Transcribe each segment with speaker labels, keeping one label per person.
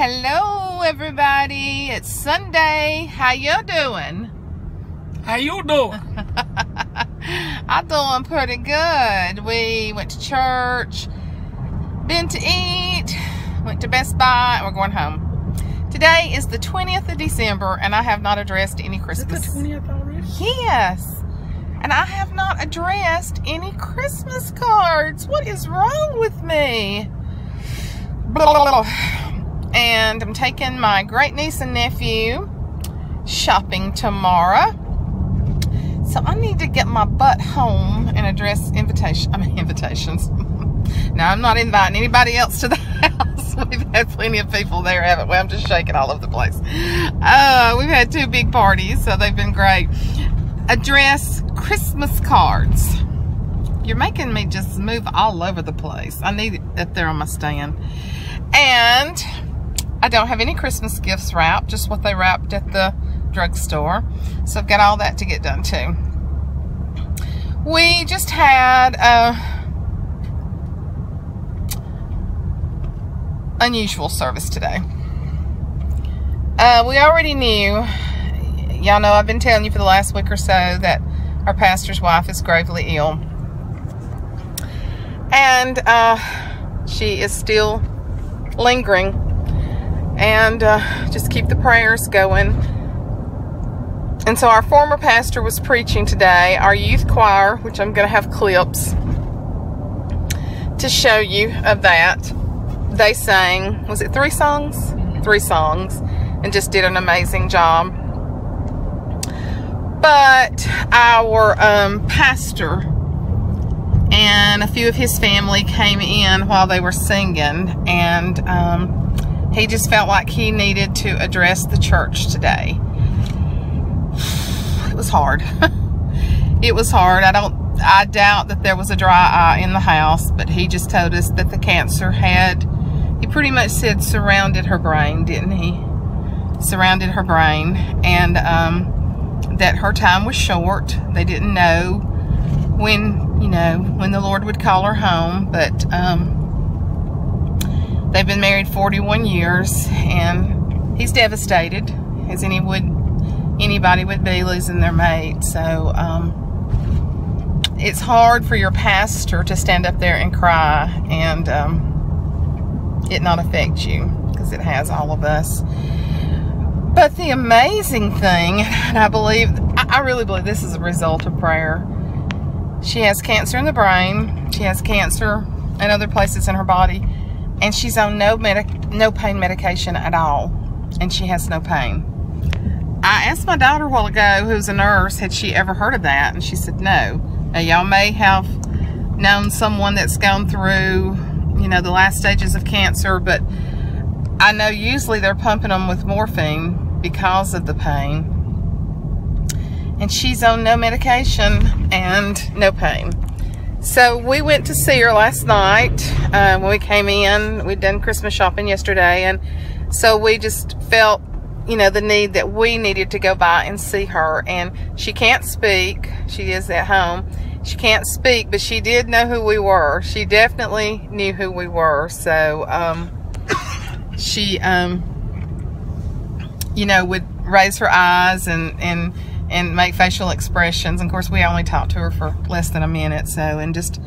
Speaker 1: Hello, everybody. It's Sunday. How y'all doing?
Speaker 2: How you doing?
Speaker 1: I'm doing pretty good. We went to church, been to eat, went to Best Buy, and we're going home. Today is the 20th of December, and I have not addressed any
Speaker 2: Is it
Speaker 1: Christmas.
Speaker 2: the 20th already?
Speaker 1: Yes. And I have not addressed any Christmas cards. What is wrong with me? Blah. And I'm taking my great niece and nephew shopping tomorrow. So I need to get my butt home and address invitation. I mean invitations. now I'm not inviting anybody else to the house. We've had plenty of people there, haven't we? I'm just shaking all over the place. Uh, we've had two big parties, so they've been great. Address Christmas cards. You're making me just move all over the place. I need it up there on my stand. And I don't have any Christmas gifts wrapped, just what they wrapped at the drugstore. So I've got all that to get done too. We just had a unusual service today. Uh, we already knew, y'all know I've been telling you for the last week or so that our pastor's wife is gravely ill. And uh, she is still lingering. And uh, just keep the prayers going. And so our former pastor was preaching today, our youth choir, which I'm going to have clips to show you of that. They sang, was it three songs? Three songs, and just did an amazing job. But our um, pastor and a few of his family came in while they were singing, and um, he just felt like he needed to address the church today. It was hard. it was hard. I don't, I doubt that there was a dry eye in the house, but he just told us that the cancer had, he pretty much said surrounded her brain, didn't he? Surrounded her brain, and um, that her time was short. They didn't know when, you know, when the Lord would call her home, but um, they've been married 41 years, and he's devastated, as any would anybody would be losing their mate. So um, it's hard for your pastor to stand up there and cry and um, it not affect you because it has all of us. But the amazing thing, and I believe, I really believe this is a result of prayer. She has cancer in the brain. She has cancer in other places in her body. And she's on no, medic no pain medication at all. And she has no pain. I asked my daughter a while ago, who's a nurse, had she ever heard of that? And she said no. Now, y'all may have known someone that's gone through, you know, the last stages of cancer, but I know usually they're pumping them with morphine because of the pain. And she's on no medication and no pain. So we went to see her last night uh, when we came in. We'd done Christmas shopping yesterday, and so we just felt you know, the need that we needed to go by and see her. And she can't speak. She is at home. She can't speak, but she did know who we were. She definitely knew who we were. So, um, she, um, you know, would raise her eyes and, and, and make facial expressions. And of course, we only talked to her for less than a minute. So, and just,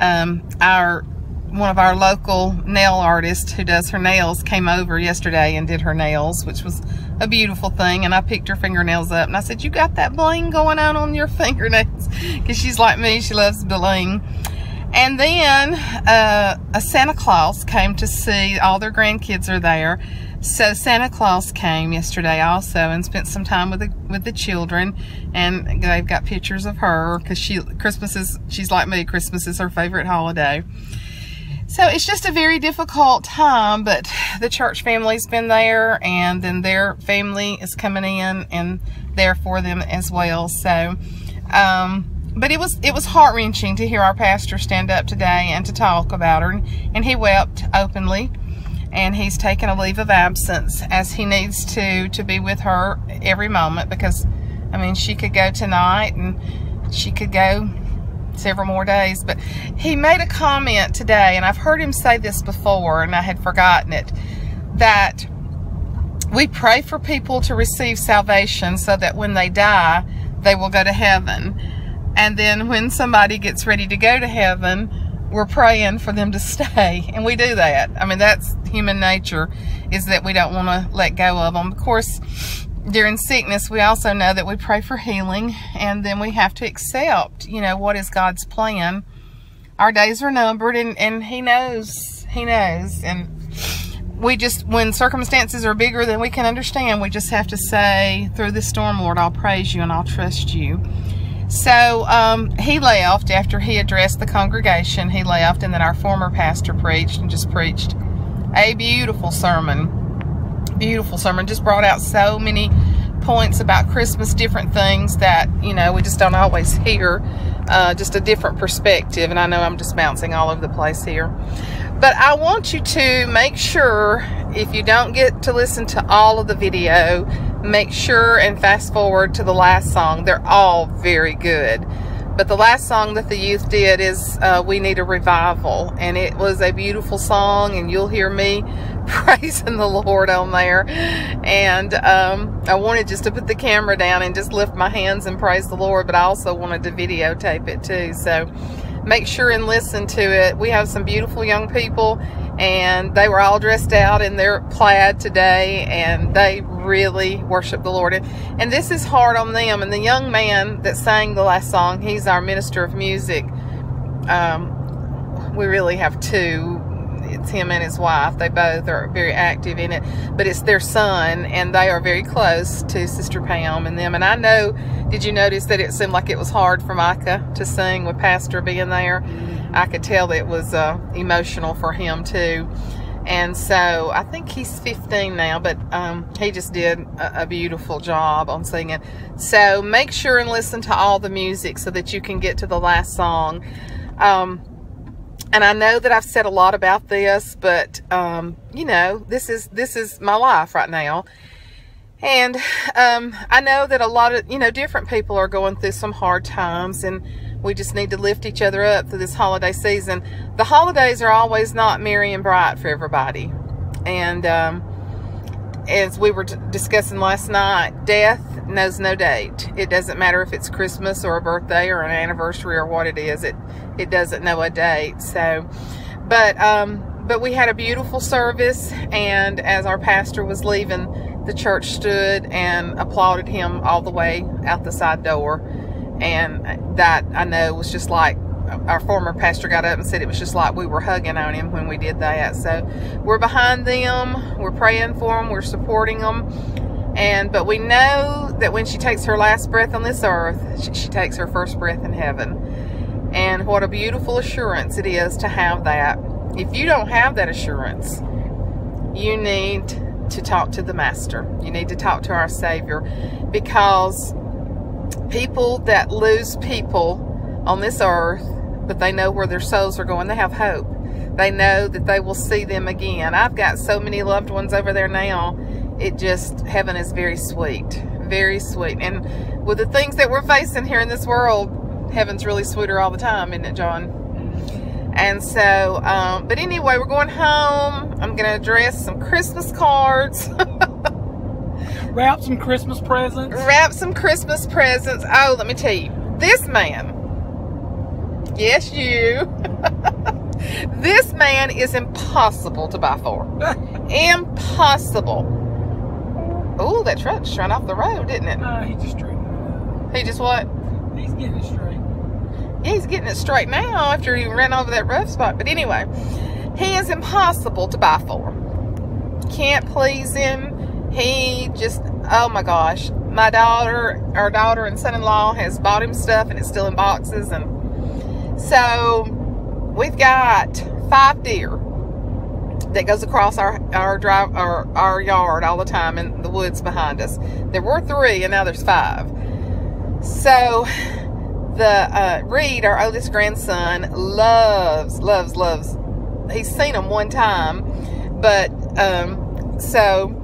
Speaker 1: um, our, one of our local nail artists who does her nails came over yesterday and did her nails, which was a beautiful thing. And I picked her fingernails up and I said, you got that bling going on on your fingernails? Because she's like me, she loves bling. And then uh, a Santa Claus came to see, all their grandkids are there. So Santa Claus came yesterday also and spent some time with the with the children, and they've got pictures of her because she Christmas is she's like me. Christmas is her favorite holiday. So it's just a very difficult time, but the church family's been there and then their family is coming in and there for them as well. So, um, but it was, it was heart wrenching to hear our pastor stand up today and to talk about her. And he wept openly and he's taken a leave of absence as he needs to, to be with her every moment because, I mean, she could go tonight and she could go several more days. But he made a comment today, and I've heard him say this before, and I had forgotten it, that we pray for people to receive salvation so that when they die, they will go to heaven. And then when somebody gets ready to go to heaven, we're praying for them to stay. And we do that. I mean, that's human nature, is that we don't want to let go of them. Of course, during sickness, we also know that we pray for healing. And then we have to accept, you know, what is God's plan. Our days are numbered and, and He knows. He knows. And we just, when circumstances are bigger than we can understand, we just have to say, through the storm, Lord, I'll praise you and I'll trust you. So um, he left after he addressed the congregation. He left, and then our former pastor preached and just preached a beautiful sermon. Beautiful sermon. Just brought out so many points about Christmas, different things that, you know, we just don't always hear. Uh, just a different perspective. And I know I'm just bouncing all over the place here. But I want you to make sure, if you don't get to listen to all of the video, make sure and fast forward to the last song. They're all very good. But the last song that the youth did is uh, We Need a Revival. And it was a beautiful song, and you'll hear me praising the Lord on there. And um, I wanted just to put the camera down and just lift my hands and praise the Lord, but I also wanted to videotape it too. So make sure and listen to it. We have some beautiful young people and they were all dressed out in their plaid today and they really worship the Lord. And this is hard on them. And the young man that sang the last song, he's our minister of music. Um, we really have two. It's him and his wife. They both are very active in it. But it's their son, and they are very close to Sister Pam and them. And I know, did you notice that it seemed like it was hard for Micah to sing with Pastor being there? I could tell it was uh, emotional for him too. And so I think he's 15 now, but um, he just did a, a, beautiful job on singing. So make sure and listen to all the music so that you can get to the last song. Um, and I know that I've said a lot about this, but um, you know, this is this is my life right now. And um, I know that a lot of, you know, different people are going through some hard times and we just need to lift each other up through this holiday season. The holidays are always not merry and bright for everybody. And um, as we were discussing last night, death knows no date. It doesn't matter if it's Christmas or a birthday or an anniversary or what it is. It it doesn't know a date. So, but um, but we had a beautiful service, and as our pastor was leaving, the church stood and applauded him all the way out the side door and that I know was just like our former pastor got up and said it was just like we were hugging on him when we did that. So we're behind them, we're praying for them, we're supporting them. And but we know that when she takes her last breath on this earth, she, she takes her first breath in heaven. And what a beautiful assurance it is to have that. If you don't have that assurance, you need to talk to the Master. You need to talk to our Savior because people that lose people on this earth, but they know where their souls are going, they have hope. They know that they will see them again. I've got so many loved ones over there now. It just, heaven is very sweet. Very sweet. And with the things that we're facing here in this world, heaven's really sweeter all the time, isn't it, John? And so, um, but anyway, we're going home. I'm going to address some Christmas cards.
Speaker 2: Wrap some Christmas presents.
Speaker 1: Wrap some Christmas presents. Oh, let me tell you, this man, yes, you, this man is impossible to buy for. impossible. Oh, that truck just ran off the road, didn't it?
Speaker 2: No, he just straight.
Speaker 1: He just what?
Speaker 2: He's getting it straight.
Speaker 1: Yeah, he's getting it straight now after he ran over that rough spot. But anyway, he is impossible to buy for. Can't please him he just, oh my gosh. My daughter, our daughter and son-in-law has bought him stuff and it's still in boxes. And so we've got five deer that goes across our our drive our, our yard all the time in the woods behind us. There were three and now there's five. So the uh, Reed, our oldest grandson, loves, loves, loves. He's seen them one time, but um, so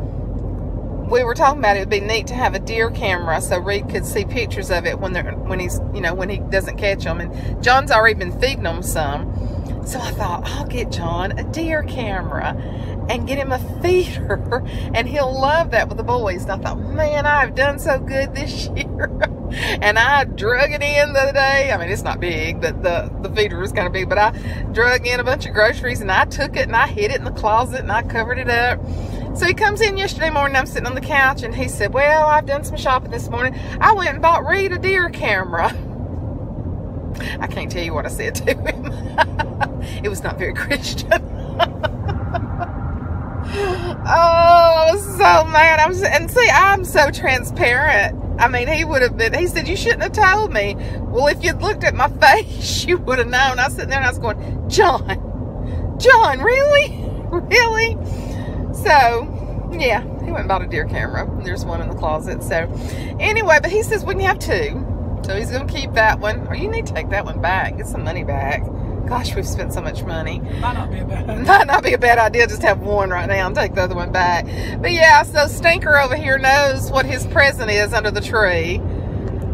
Speaker 1: we were talking about it would be neat to have a deer camera so Reed could see pictures of it when they're when he's you know when he doesn't catch them and John's already been feeding them some So I thought, I'll get John a deer camera and get him a feeder, and he'll love that with the boys. And I thought, man, I've done so good this year. and I drug it in the other day. I mean, it's not big, but the, the feeder is kind of big. But I drug in a bunch of groceries and I took it and I hid it in the closet and I covered it up. So he comes in yesterday morning. I'm sitting on the couch and he said, Well, I've done some shopping this morning. I went and bought Reed a deer camera. I can't tell you what I said to him. it was not very Christian. oh, I was so mad. I was, and see, I'm so transparent. I mean, he would have been, he said, you shouldn't have told me. Well, if you'd looked at my face, you would have known. I was sitting there and I was going, John, John, really? Really? So, yeah, he went and bought a deer camera. There's one in the closet. So, anyway, but he says we can have two. So he's going to keep that one. Or you need to take that one back. Get some money back. Gosh, we've spent so much money.
Speaker 2: Might not be a bad idea.
Speaker 1: Might not be a bad idea just have one right now and take the other one back. But yeah, so Stinker over here knows what his present is under the tree.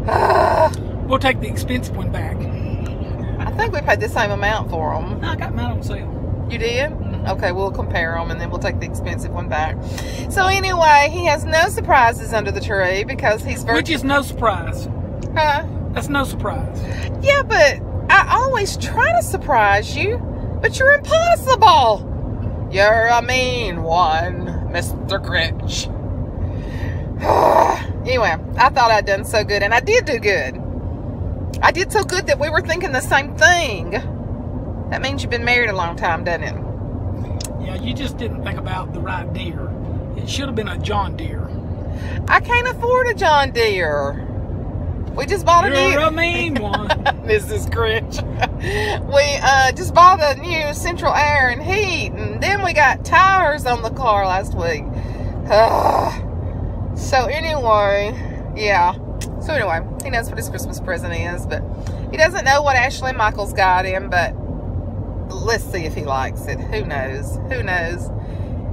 Speaker 2: We'll take the expensive one back.
Speaker 1: I think we paid the same amount for them.
Speaker 2: I got mine on sale.
Speaker 1: You did? Okay, we'll compare them and then we'll take the expensive one back. So anyway, he has no surprises under the tree because he's very...
Speaker 2: Which is no surprise.
Speaker 1: Huh?
Speaker 2: That's no surprise.
Speaker 1: Yeah, but I always try to surprise you, but you're impossible. You're a mean one, Mr. Grinch. anyway, I thought I'd done so good, and I did do good. I did so good that we were thinking the same thing. That means you've been married a long time, doesn't it?
Speaker 2: Yeah, you just didn't think about the right deer. It should have been a John Deere.
Speaker 1: I can't afford a John Deere. We just bought
Speaker 2: You're
Speaker 1: a new.
Speaker 2: a mean one.
Speaker 1: Mrs. Grinch. we uh, just bought a new central air and heat, and then we got tires on the car last week. so anyway, yeah. So anyway, he knows what his Christmas present is, but he doesn't know what Ashley Michaels got him. But let's see if he likes it. Who knows? Who knows?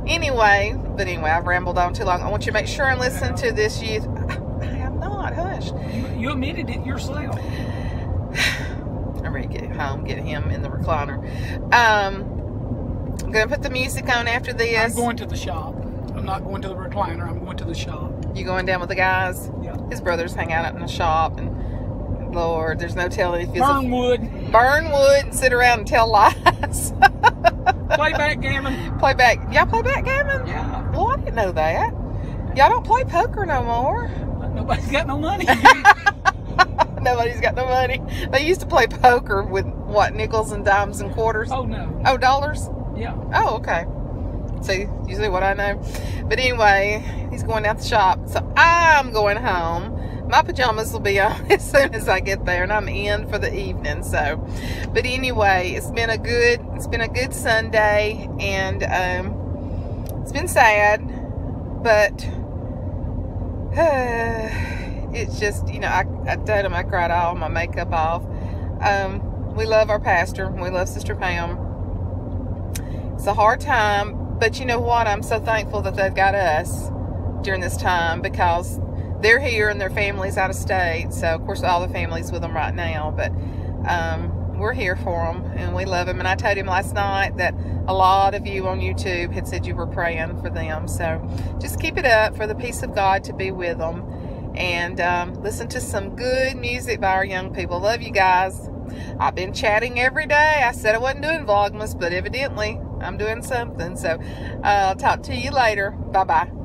Speaker 1: Anyway, but anyway, I've rambled on too long. I want you to make sure and listen to this youth. I am not. Hush.
Speaker 2: You, you admitted it yourself.
Speaker 1: I'm ready to get home, get him in the recliner. Um, I'm gonna put the music on after this.
Speaker 2: I'm going to the shop. I'm not going to the recliner. I'm going to the shop.
Speaker 1: You going down with the guys?
Speaker 2: Yeah.
Speaker 1: His brothers hang out in the shop, and Lord, there's no telling if he's a
Speaker 2: Burnwood.
Speaker 1: burn wood and sit around and tell lies.
Speaker 2: Play backgammon.
Speaker 1: play back. Y'all play backgammon?
Speaker 2: Yeah.
Speaker 1: Well, I didn't know that. Y'all don't play poker no more.
Speaker 2: Nobody's got no money.
Speaker 1: Nobody's got no money. They used to play poker with what nickels and dimes and quarters.
Speaker 2: oh no.
Speaker 1: Oh, dollars.
Speaker 2: Yeah.
Speaker 1: Oh, okay. See, you see what I know. But anyway, he's going out the shop. So I'm going home. My pajamas will be on as soon as I get there, and I'm in for the evening. So, but anyway, it's been a good, it's been a good Sunday, and um, it's been sad, but it's just, you know, I, I told him I cried all my makeup off. Um, we love our pastor. We love Sister Pam. It's a hard time, but you know what? I'm so thankful that they've got us during this time because they're here and their family's out of state. So, of course, all the family's with them right now, but um, we're here for them and we love them. And I told him last night that a lot of you on YouTube had said you were praying for them. So, just keep it up for the peace of God to be with them and um, listen to some good music by our young people. Love you guys. I've been chatting every day. I said I wasn't doing Vlogmas, but evidently I'm doing something. So uh, I'll talk to you later. Bye bye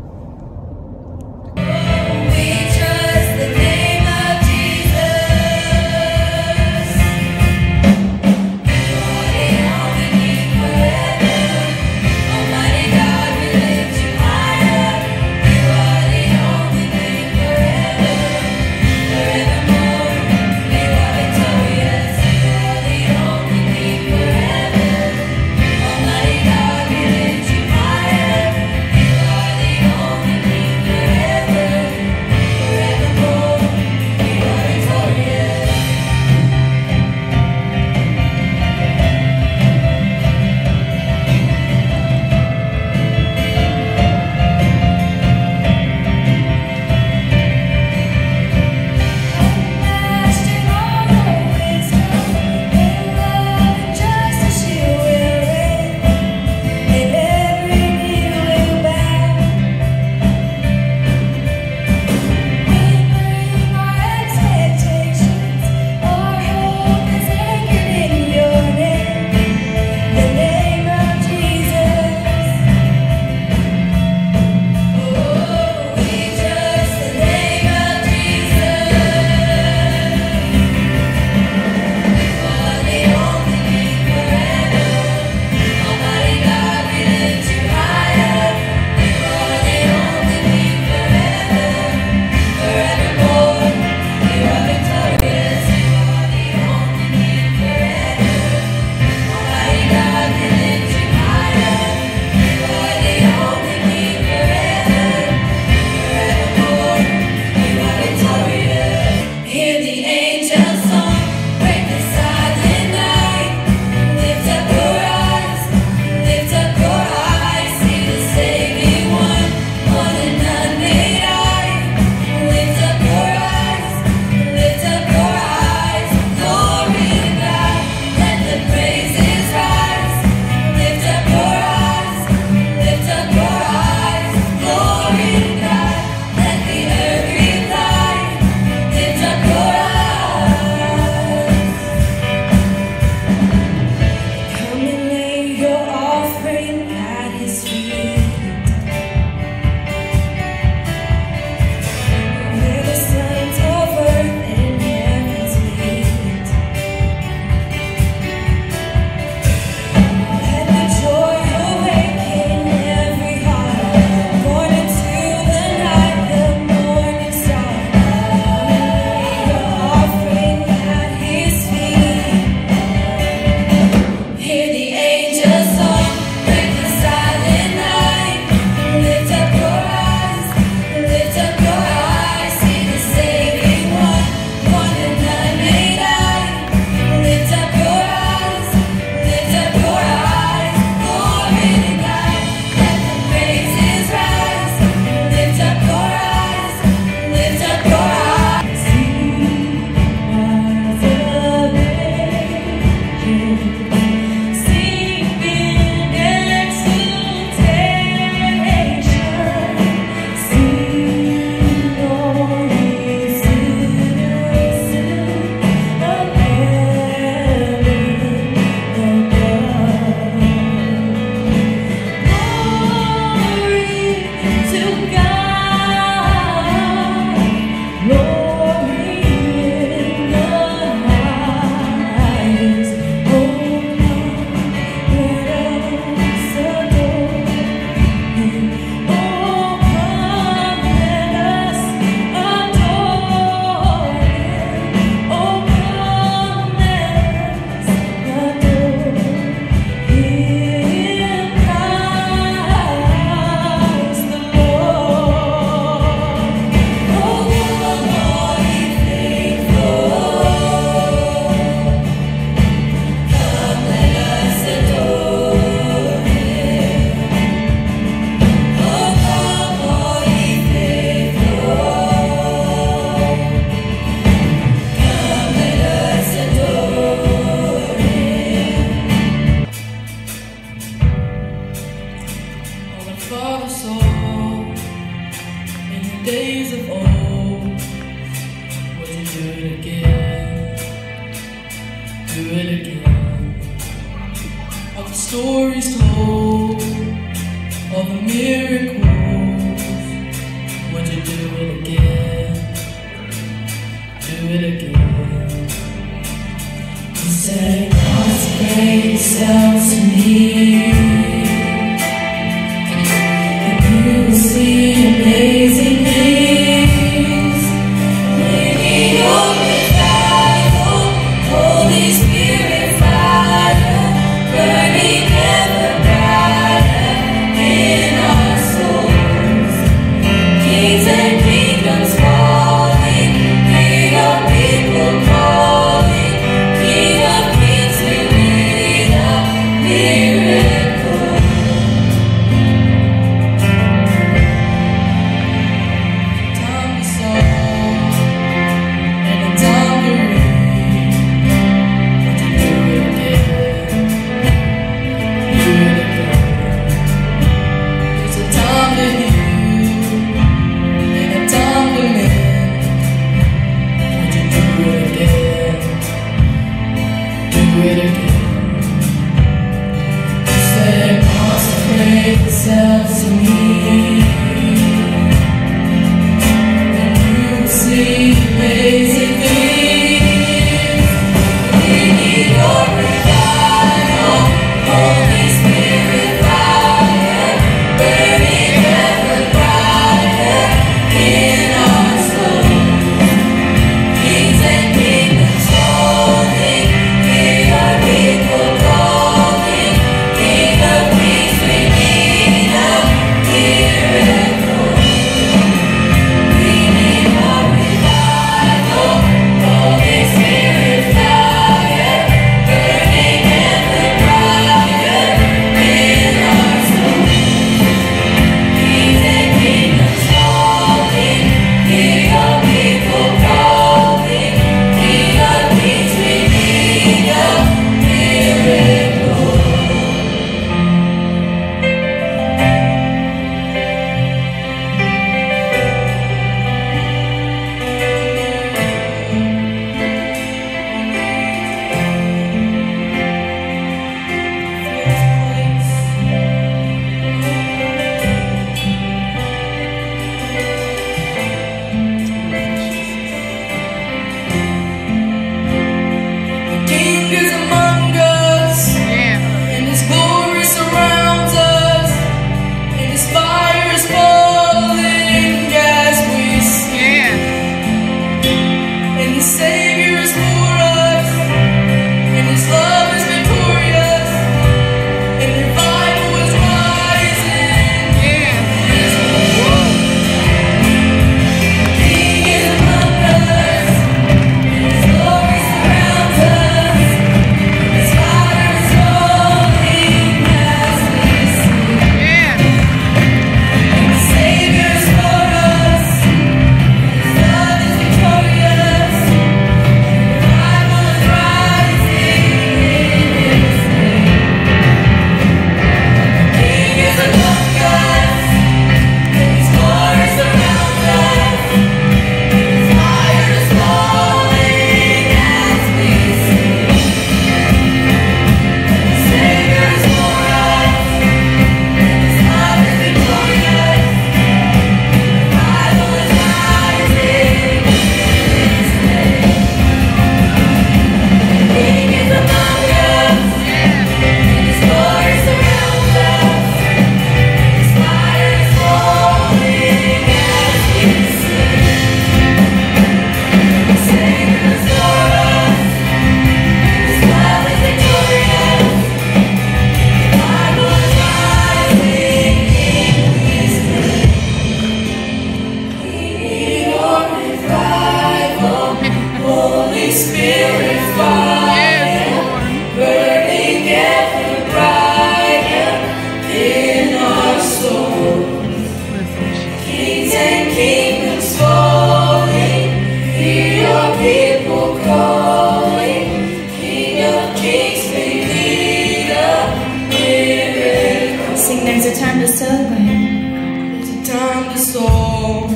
Speaker 3: There's a time to
Speaker 4: celebrate.
Speaker 3: There's a time to sow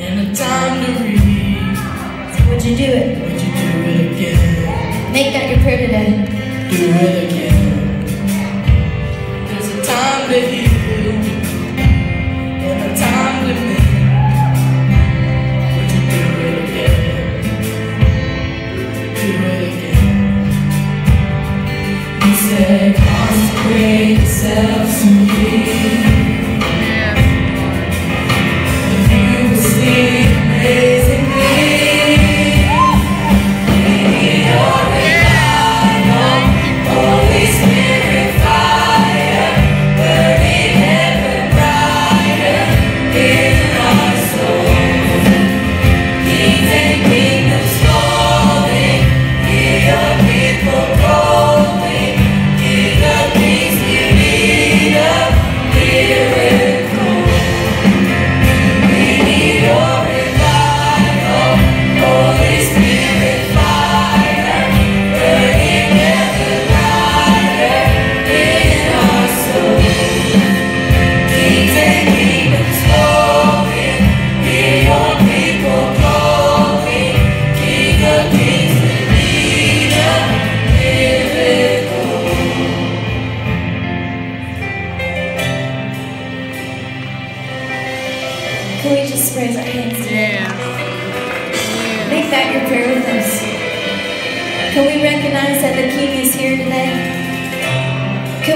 Speaker 3: and a time to reap.
Speaker 4: Would you do it?
Speaker 3: Would you do it again?
Speaker 4: Make that your prayer today.
Speaker 3: Do it again. There's a time to heal and a time to mend. Would you do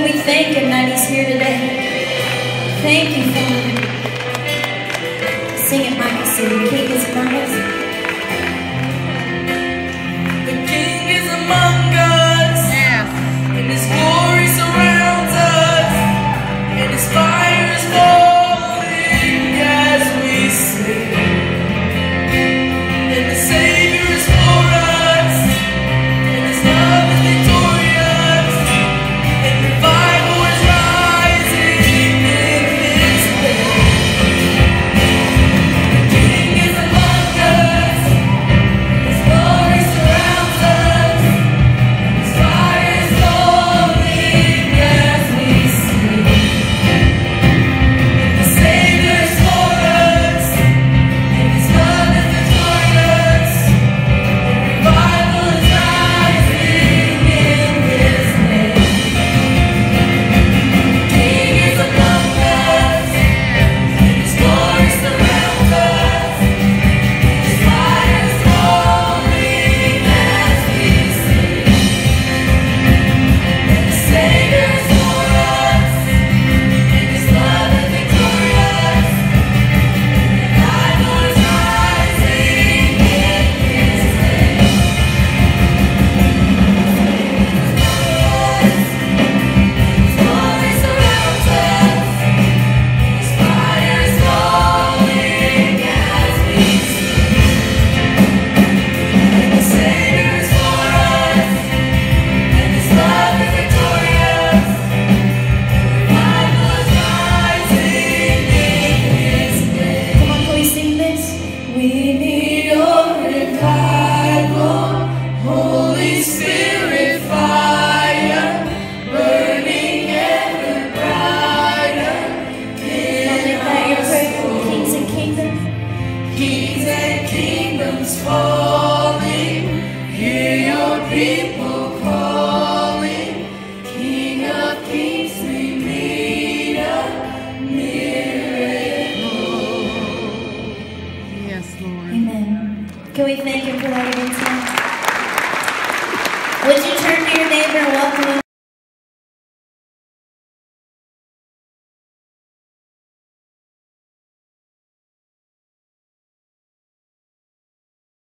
Speaker 3: we
Speaker 4: thank Him that He's here today? Thank you, Father. Sing it, Michael City. King is us.